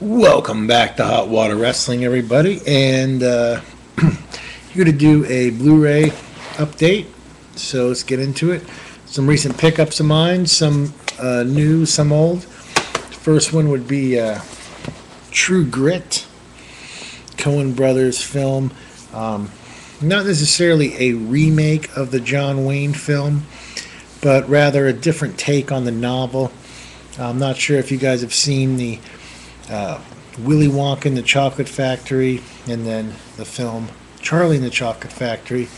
Welcome back to Hot Water Wrestling, everybody. And uh, gonna do a Blu ray update. So let's get into it. Some recent pickups of mine, some uh, new, some old. First one would be uh, True Grit, Coen Brothers film. Um, not necessarily a remake of the John Wayne film, but rather a different take on the novel. I'm not sure if you guys have seen the uh, Willy Wonka and the Chocolate Factory, and then the film Charlie and the Chocolate Factory.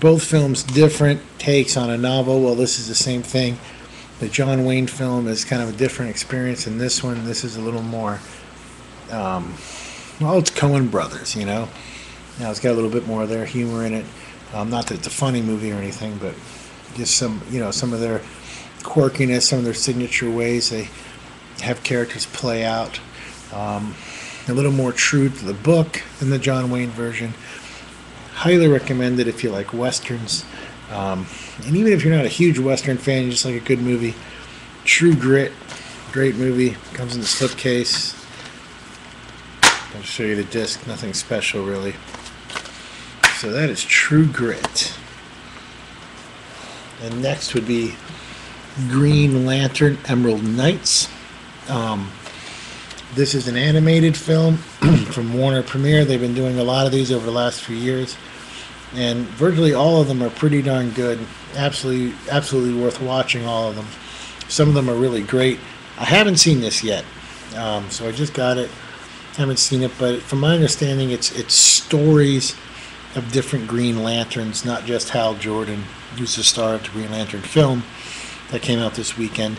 Both films different takes on a novel. Well, this is the same thing. The John Wayne film is kind of a different experience, and this one, this is a little more. Um, well, it's Coen Brothers, you know. Now it's got a little bit more of their humor in it. Um, not that it's a funny movie or anything, but just some, you know, some of their quirkiness, some of their signature ways they have characters play out. Um, a little more true to the book than the John Wayne version. Highly recommended if you like westerns. Um, and even if you're not a huge western fan, you just like a good movie. True Grit, great movie. Comes in the slipcase. I'll show you the disc. Nothing special really. So that is True Grit. And next would be Green Lantern Emerald Knights. Um, this is an animated film from Warner Premiere. They've been doing a lot of these over the last few years, and virtually all of them are pretty darn good. Absolutely, absolutely worth watching. All of them. Some of them are really great. I haven't seen this yet, um, so I just got it. Haven't seen it, but from my understanding, it's it's stories of different Green Lanterns, not just Hal Jordan, who's the star of the Green Lantern film that came out this weekend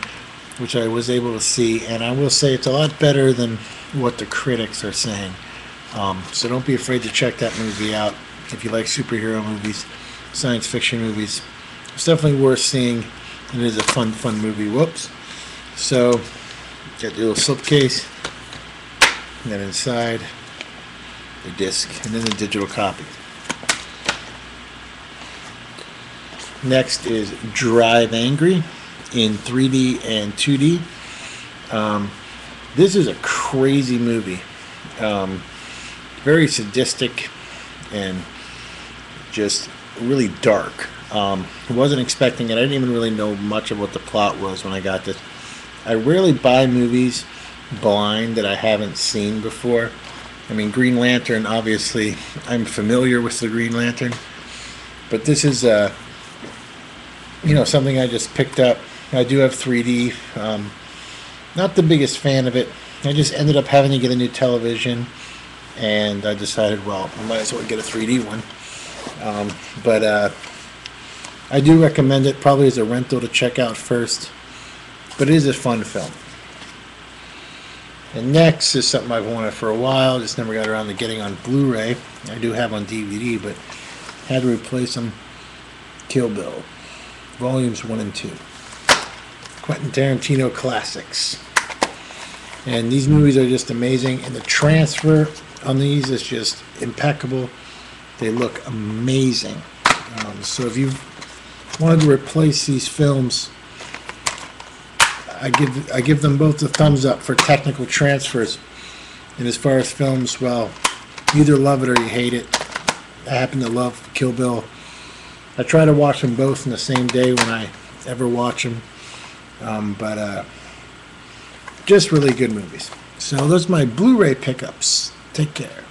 which I was able to see, and I will say it's a lot better than what the critics are saying. Um, so don't be afraid to check that movie out if you like superhero movies, science fiction movies. It's definitely worth seeing. and It is a fun, fun movie. Whoops. So, get the little slipcase, and then inside the disc, and then the digital copy. Next is Drive Angry in 3D and 2D. Um, this is a crazy movie. Um, very sadistic and just really dark. Um, I wasn't expecting it. I didn't even really know much of what the plot was when I got this. I rarely buy movies blind that I haven't seen before. I mean, Green Lantern, obviously, I'm familiar with the Green Lantern, but this is, uh, you know, something I just picked up I do have 3D. Um, not the biggest fan of it. I just ended up having to get a new television, and I decided, well, I might as well get a 3D one. Um, but uh, I do recommend it, probably as a rental to check out first. But it is a fun film. And next is something I've wanted for a while, just never got around to getting on Blu-ray. I do have on DVD, but had to replace them. Kill Bill, volumes one and two. Quentin Tarantino classics. And these movies are just amazing. And the transfer on these is just impeccable. They look amazing. Um, so if you wanted to replace these films, I give I give them both a thumbs up for technical transfers. And as far as films, well, either love it or you hate it. I happen to love Kill Bill. I try to watch them both in the same day when I ever watch them. Um, but uh, just really good movies. So those are my Blu-ray pickups. Take care.